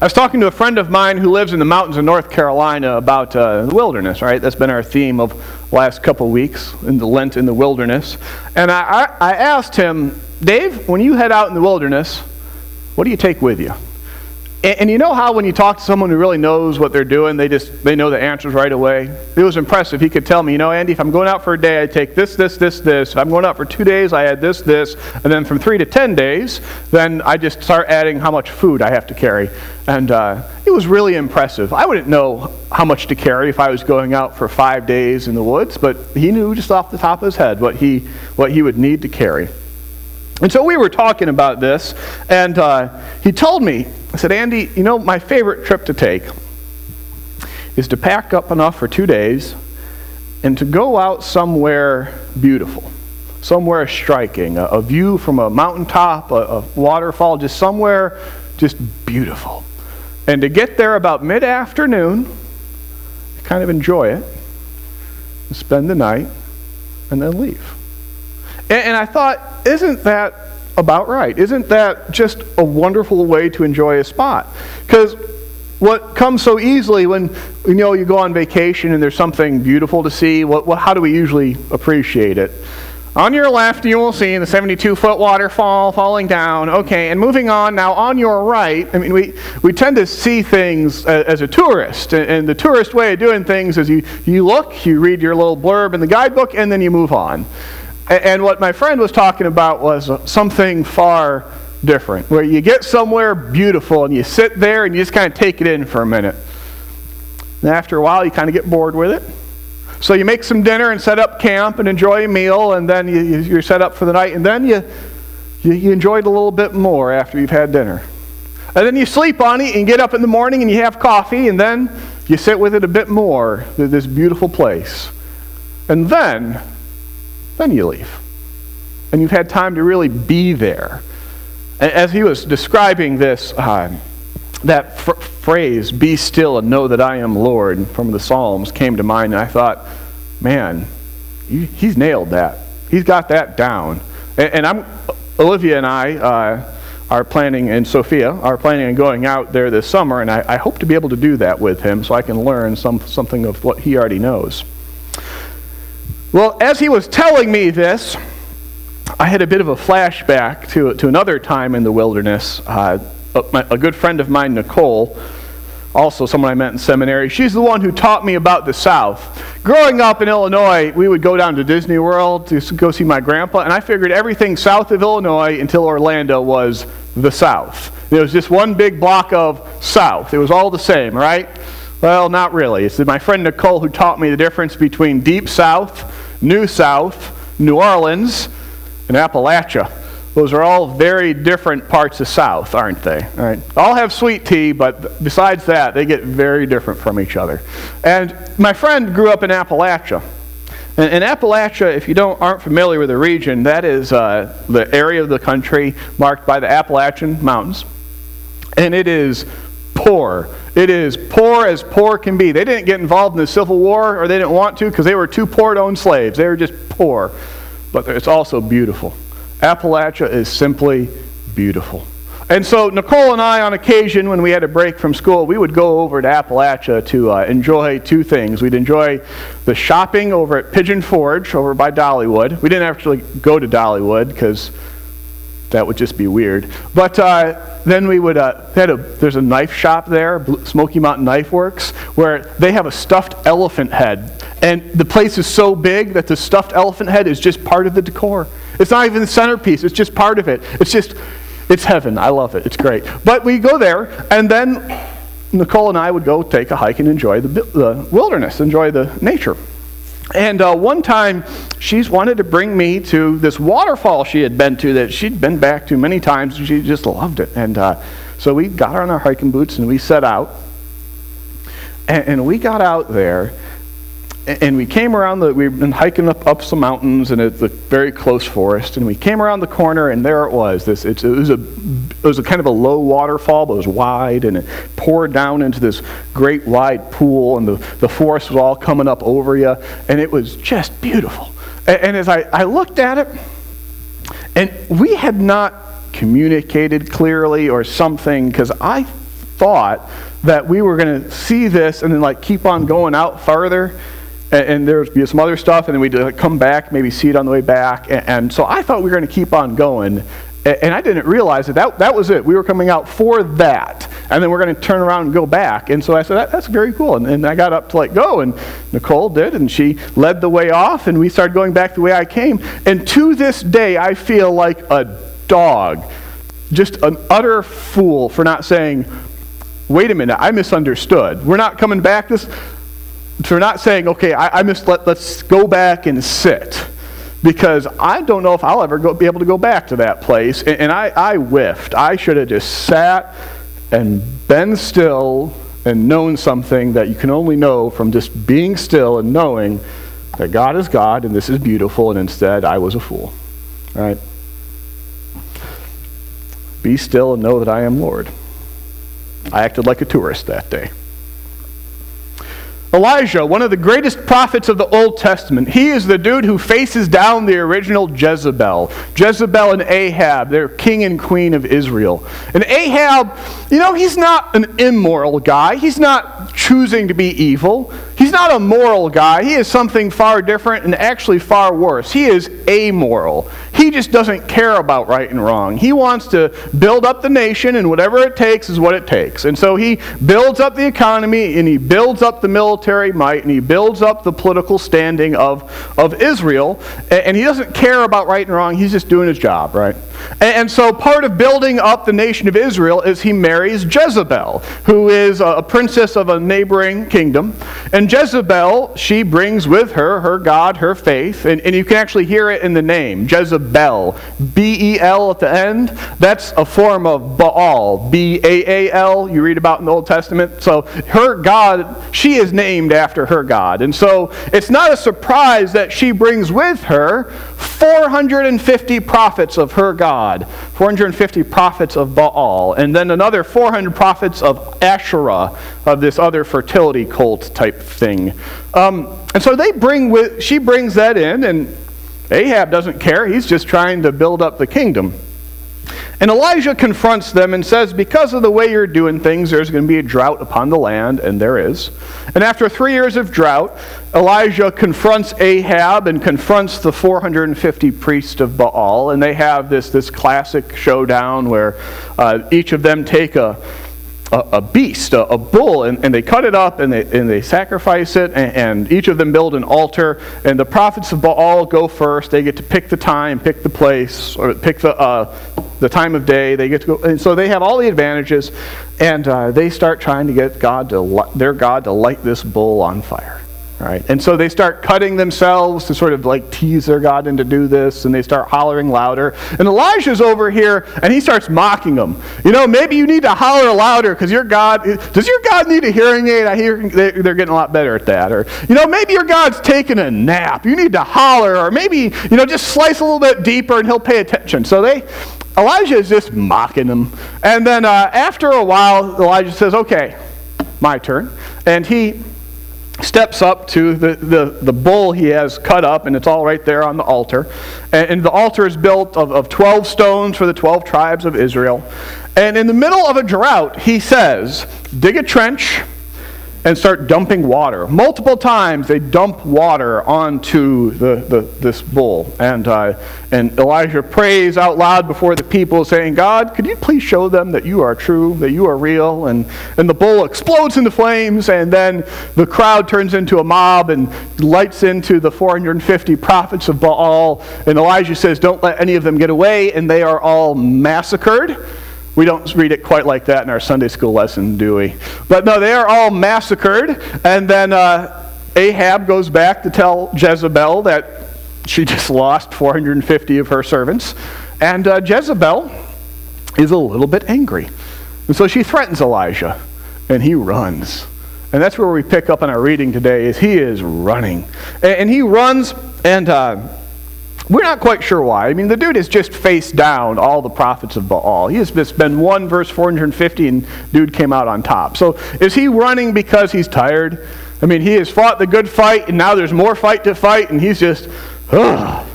I was talking to a friend of mine who lives in the mountains of North Carolina about uh, the wilderness, right? That's been our theme of last couple weeks in the Lent in the wilderness. And I, I, I asked him, Dave, when you head out in the wilderness, what do you take with you? And, and, you know how when you talk to someone who really knows what they're doing, they just they know the answers right away. It was impressive. He could tell me, you know, Andy, if I'm going out for a day, I take this, this, this, this. If I'm going out for two days, I add this, this, and then from three to ten days, then I just start adding how much food I have to carry. And uh, it was really impressive. I wouldn't know how much to carry if I was going out for five days in the woods, but he knew just off the top of his head what he what he would need to carry. And so we were talking about this, and uh, he told me, I said, Andy, you know, my favorite trip to take is to pack up enough for two days and to go out somewhere beautiful, somewhere striking, a, a view from a mountaintop, a, a waterfall, just somewhere just beautiful. And to get there about mid afternoon, kind of enjoy it, spend the night, and then leave. And, and I thought, isn't that about right? Isn't that just a wonderful way to enjoy a spot? Because what comes so easily when you know you go on vacation and there's something beautiful to see, what, what, how do we usually appreciate it? On your left, you will see the 72 foot waterfall falling down. Okay, and moving on, now on your right, I mean, we, we tend to see things as, as a tourist. And, and the tourist way of doing things is you, you look, you read your little blurb in the guidebook, and then you move on. And what my friend was talking about was something far different, where you get somewhere beautiful and you sit there and you just kind of take it in for a minute. And after a while, you kind of get bored with it. So you make some dinner and set up camp and enjoy a meal, and then you, you're set up for the night, and then you, you, you enjoy it a little bit more after you've had dinner. And then you sleep on it and get up in the morning and you have coffee, and then you sit with it a bit more, this beautiful place. And then then you leave. And you've had time to really be there. As he was describing this, uh, that fr- phrase, be still and know that I am Lord, from the Psalms came to mind, and I thought, man, he's nailed that. He's got that down. And, and I'm, Olivia and I uh, are planning, and Sophia are planning on going out there this summer, and I, I hope to be able to do that with him so I can learn some, something of what he already knows. Well, as he was telling me this, I had a bit of a flashback to, to another time in the wilderness. Uh, a, a good friend of mine, Nicole, also someone I met in seminary, she's the one who taught me about the South. Growing up in Illinois, we would go down to Disney World to go see my grandpa, and I figured everything south of Illinois until Orlando was the South. It was just one big block of South. It was all the same, right? Well, not really. It's my friend Nicole who taught me the difference between Deep South New South, New Orleans, and Appalachia. Those are all very different parts of South, aren't they? All right. All have sweet tea, but besides that, they get very different from each other. And my friend grew up in Appalachia. And, and Appalachia, if you don't aren't familiar with the region, that is uh, the area of the country marked by the Appalachian Mountains. And it is poor. It is poor as poor can be. They didn't get involved in the Civil War, or they didn't want to because they were too poor to own slaves. They were just poor. But it's also beautiful. Appalachia is simply beautiful. And so, Nicole and I, on occasion, when we had a break from school, we would go over to Appalachia to uh, enjoy two things. We'd enjoy the shopping over at Pigeon Forge over by Dollywood. We didn't actually go to Dollywood because that would just be weird. But uh, then we would, uh, a, there's a knife shop there, Smoky Mountain Knife Works, where they have a stuffed elephant head. And the place is so big that the stuffed elephant head is just part of the decor. It's not even the centerpiece, it's just part of it. It's just, it's heaven. I love it. It's great. But we go there, and then Nicole and I would go take a hike and enjoy the, the wilderness, enjoy the nature. And uh, one time, she's wanted to bring me to this waterfall she had been to that she'd been back to many times, and she just loved it. And uh, so we got on our hiking boots and we set out. And, and we got out there, and we came around the we've been hiking up, up some mountains and it's a very close forest and we came around the corner and there it was this it was a it was a kind of a low waterfall but it was wide and it poured down into this great wide pool and the, the forest was all coming up over you and it was just beautiful. And, and as I, I looked at it and we had not communicated clearly or something because I thought that we were going to see this and then like keep on going out farther and, and there'd be some other stuff and then we'd come back maybe see it on the way back and, and so i thought we were going to keep on going and I didn't realize that, that that was it. We were coming out for that. And then we're going to turn around and go back. And so I said, that, that's very cool. And, and I got up to let go, and Nicole did, and she led the way off, and we started going back the way I came. And to this day, I feel like a dog, just an utter fool for not saying, wait a minute, I misunderstood. We're not coming back this. For not saying, okay, I, I missed, let, let's go back and sit because I don't know if I'll ever go, be able to go back to that place. And, and I, I whiffed. I should have just sat and been still and known something that you can only know from just being still and knowing that God is God and this is beautiful, and instead I was a fool. All right? Be still and know that I am Lord. I acted like a tourist that day. Elijah, one of the greatest prophets of the Old Testament, he is the dude who faces down the original Jezebel. Jezebel and Ahab, their king and queen of Israel. And Ahab, you know, he's not an immoral guy. He's not choosing to be evil. He's not a moral guy. He is something far different and actually far worse. He is amoral. He just doesn't care about right and wrong. He wants to build up the nation, and whatever it takes is what it takes. And so he builds up the economy, and he builds up the military might, and he builds up the political standing of, of Israel. And he doesn't care about right and wrong. He's just doing his job, right? And so part of building up the nation of Israel is he marries Jezebel, who is a princess of a neighboring kingdom. And Jezebel, she brings with her her God, her faith, and, and you can actually hear it in the name Jezebel. B E L at the end. That's a form of Baal. B A A L, you read about in the Old Testament. So her God, she is named after her God. And so it's not a surprise that she brings with her 450 prophets of her God, 450 prophets of Baal, and then another 400 prophets of Asherah, of this other fertility cult type thing. Um, and so they bring with, she brings that in, and Ahab doesn't care. He's just trying to build up the kingdom. And Elijah confronts them and says, Because of the way you're doing things, there's going to be a drought upon the land, and there is. And after three years of drought, Elijah confronts Ahab and confronts the 450 priests of Baal, and they have this, this classic showdown where uh, each of them take a a, beast, a, a bull, and, and, they cut it up and they, and they sacrifice it, and, and, each of them build an altar. And the prophets of Baal go first. They get to pick the time, pick the place, or pick the, uh, the time of day. They get to go, and so they have all the advantages, and uh, they start trying to get God to their God to light this bull on fire. Right? And so they start cutting themselves to sort of like tease their God into do this, and they start hollering louder. And Elijah's over here, and he starts mocking them. You know, maybe you need to holler louder because your God, does your God need a hearing aid? I hear they're getting a lot better at that. Or, you know, maybe your God's taking a nap. You need to holler, or maybe, you know, just slice a little bit deeper and he'll pay attention. So they, Elijah is just mocking them. And then uh, after a while, Elijah says, okay, my turn. And he steps up to the, the, the bull he has cut up, and it's all right there on the altar. And, and, the altar is built of, of 12 stones for the 12 tribes of Israel. And in the middle of a drought, he says, Dig a trench and start dumping water. Multiple times they dump water onto the, the, this bull. And, uh, and Elijah prays out loud before the people, saying, God, could you please show them that you are true, that you are real? And, and the bull explodes into flames, and then the crowd turns into a mob and lights into the 450 prophets of Baal. And Elijah says, Don't let any of them get away, and they are all massacred. We don't read it quite like that in our Sunday school lesson, do we? But no, they are all massacred. And then uh, Ahab goes back to tell Jezebel that she just lost 450 of her servants. And uh, Jezebel is a little bit angry. And so she threatens Elijah, and he runs. And that's where we pick up in our reading today is he is running. And, he runs, and uh, we're not quite sure why. I mean, the dude has just faced down all the prophets of Baal. He has been one verse 450, and dude came out on top. So is he running because he's tired? I mean, he has fought the good fight, and now there's more fight to fight, and he's just, ugh.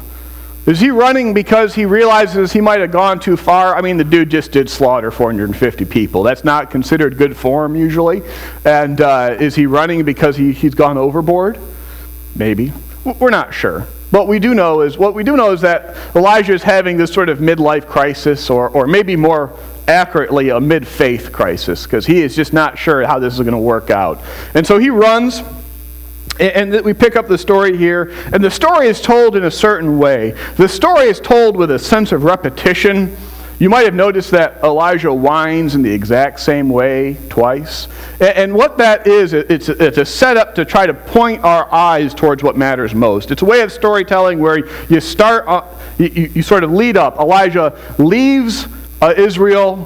Is he running because he realizes he might have gone too far? I mean, the dude just did slaughter 450 people. That's not considered good form usually. And uh, is he running because he, he's gone overboard? Maybe. We're not sure. What we do know is what we do know is that Elijah is having this sort of midlife crisis, or, or maybe more accurately, a mid-faith crisis, because he is just not sure how this is going to work out. And so he runs and we pick up the story here, and the story is told in a certain way. The story is told with a sense of repetition. You might have noticed that Elijah whines in the exact same way twice. And what that is, it's a setup to try to point our eyes towards what matters most. It's a way of storytelling where you start, uh, you, sort of lead up. Elijah leaves uh, Israel,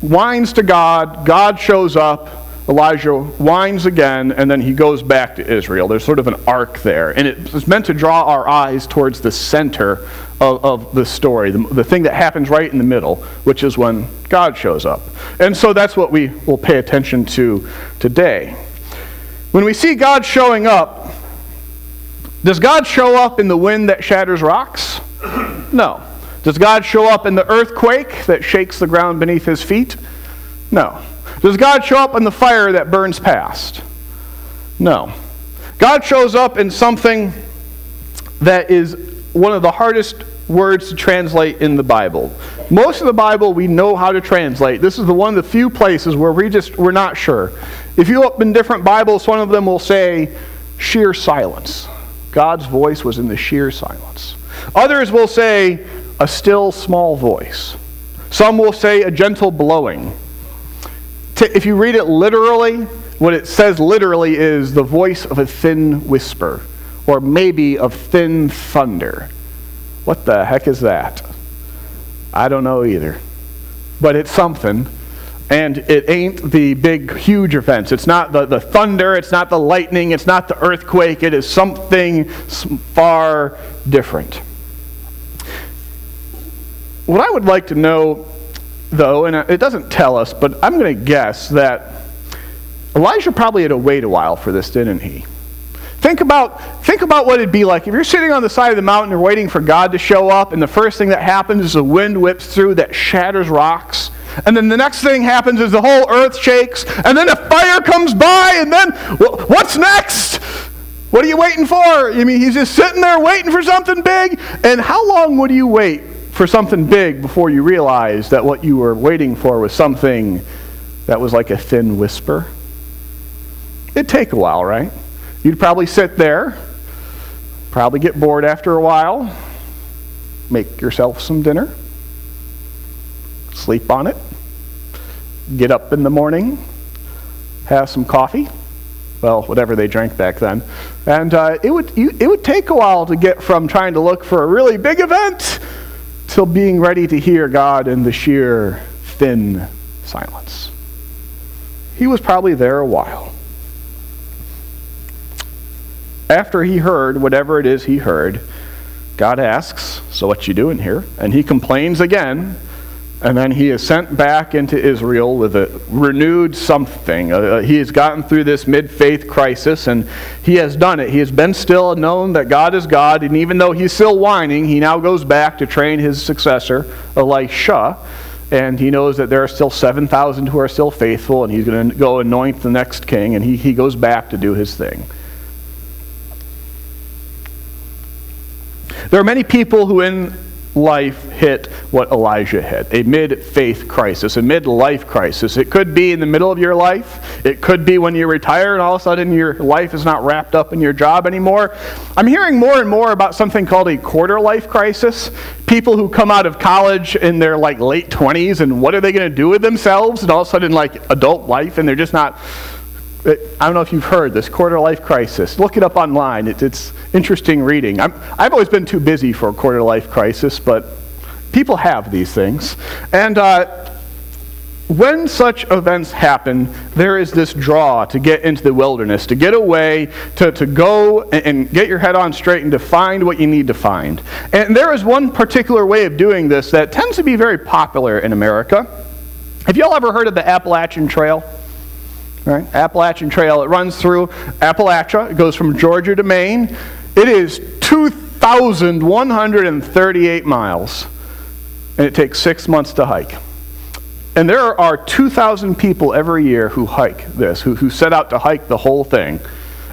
whines to God, God shows up, Elijah whines again, and then he goes back to Israel. There's sort of an arc there. And it's meant to draw our eyes towards the center of, of the story, the, the thing that happens right in the middle, which is when God shows up. And so that's what we will pay attention to today. When we see God showing up, does God show up in the wind that shatters rocks? No. Does God show up in the earthquake that shakes the ground beneath his feet? No. Does God show up in the fire that burns past? No. God shows up in something that is one of the hardest words to translate in the Bible. Most of the Bible we know how to translate. This is the one of the few places where we just we're not sure. If you look in different Bibles, one of them will say sheer silence. God's voice was in the sheer silence. Others will say a still small voice. Some will say a gentle blowing to, if you read it literally, what it says literally is the voice of a thin whisper, or maybe of thin thunder. What the heck is that? I don't know either. But it's something. And it ain't the big, huge events. It's not the, the thunder, it's not the lightning, it's not the earthquake. It is something far different. What I would like to know though, and it doesn't tell us, but I'm going to guess that Elijah probably had to wait a while for this, didn't he? Think about, think about what it'd be like if you're sitting on the side of the mountain, you're waiting for God to show up, and the first thing that happens is a wind whips through that shatters rocks. And then the next thing happens is the whole earth shakes, and then a fire comes by, and then what's next? What are you waiting for? I mean, he's just sitting there waiting for something big. And how long would you wait for something big before you realized that what you were waiting for was something that was like a thin whisper. It'd take a while, right? You'd probably sit there, probably get bored after a while, make yourself some dinner, sleep on it, get up in the morning, have some coffee, well, whatever they drank back then, and uh, it would you, it would take a while to get from trying to look for a really big event till being ready to hear God in the sheer, thin silence. He was probably there a while. After he heard whatever it is he heard, God asks, So what you doing here? And he complains again and then he is sent back into Israel with a renewed something. Uh, uh, he has gotten through this mid faith crisis, and he has done it. He has been still known that God is God, and even though he's still whining, he now goes back to train his successor, Elisha. And he knows that there are still 7,000 who are still faithful, and he's going to go anoint the next king, and he, he goes back to do his thing. There are many people who, in life hit what Elijah hit a mid faith crisis, a mid life crisis. It could be in the middle of your life, it could be when you retire and all of a sudden your life is not wrapped up in your job anymore. I'm hearing more and more about something called a quarter life crisis. People who come out of college in their like late 20s and what are they going to do with themselves and all of a sudden like adult life and they're just not I don't know if you've heard this quarter life crisis. Look it up online. It, it's interesting reading. i have always been too busy for a quarter life crisis, but people have these things. And uh, when such events happen, there is this draw to get into the wilderness, to get away, to, to go and, and get your head on straight and to find what you need to find. And there is one particular way of doing this that tends to be very popular in America. Have you all ever heard of the Appalachian Trail? Right? Appalachian Trail. It runs through Appalachia. It goes from Georgia to Maine. It is 2,138 miles, and it takes six months to hike. And there are 2,000 people every year who hike this, who, who set out to hike the whole thing.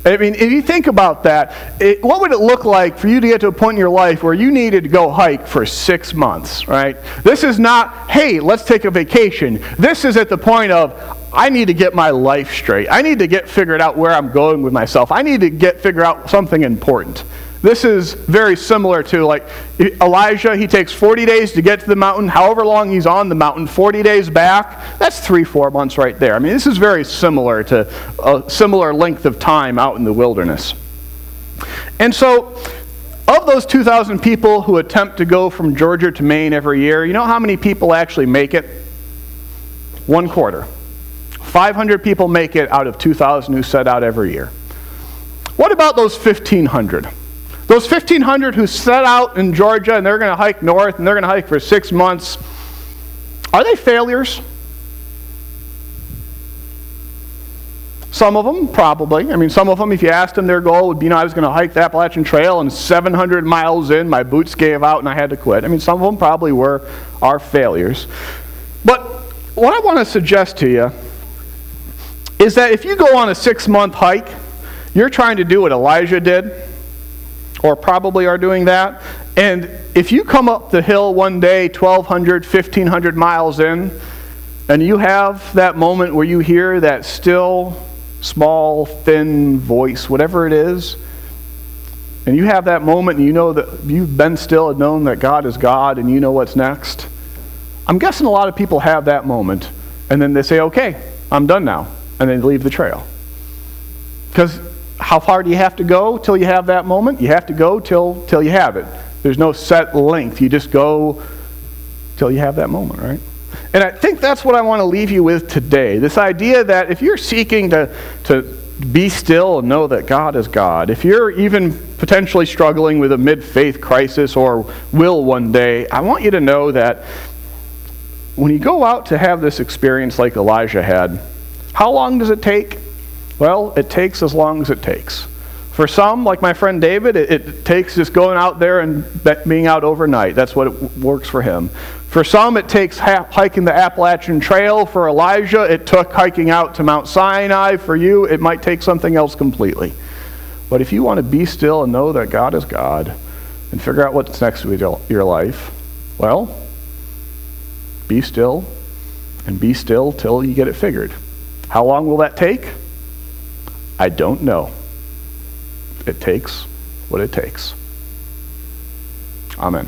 I mean, if you think about that, it, what would it look like for you to get to a point in your life where you needed to go hike for six months, right? This is not, hey, let's take a vacation. This is at the point of, I need to get my life straight. I need to get figured out where I'm going with myself. I need to get figure out something important. This is very similar to like Elijah, he takes 40 days to get to the mountain, however long he's on the mountain, 40 days back. That's three, four months right there. I mean, this is very similar to a similar length of time out in the wilderness. And so, of those 2,000 people who attempt to go from Georgia to Maine every year, you know how many people actually make it? One quarter. 500 people make it out of 2,000 who set out every year. What about those 1,500? Those 1,500 who set out in Georgia and they're going to hike north and they're going to hike for six months, are they failures? Some of them, probably. I mean, some of them, if you asked them, their goal would be, you know, I was going to hike the Appalachian Trail, and 700 miles in, my boots gave out and I had to quit. I mean, some of them probably were, our failures. But what I want to suggest to you is that if you go on a six month hike, you're trying to do what Elijah did or probably are doing that. And if you come up the hill one day, 1,200, 1,500 miles in, and you have that moment where you hear that still, small, thin voice, whatever it is, and you have that moment and you know that you've been still and known that God is God and you know what's next, I'm guessing a lot of people have that moment. And then they say, okay, I'm done now. And they leave the trail. Because how far do you have to go till you have that moment? You have to go till, till you have it. There's no set length. You just go till you have that moment, right? And I think that's what I want to leave you with today. This idea that if you're seeking to, to be still and know that God is God, if you're even potentially struggling with a mid faith crisis or will one day, I want you to know that when you go out to have this experience like Elijah had, how long does it take? Well, it takes as long as it takes. For some, like my friend David, it, it, takes just going out there and being out overnight. That's what it works for him. For some, it takes hiking the Appalachian Trail. For Elijah, it took hiking out to Mount Sinai. For you, it might take something else completely. But if you want to be still and know that God is God and figure out what's next with your life, well, be still and be still till you get it figured. How long will that take? I don't know. It takes what it takes. Amen.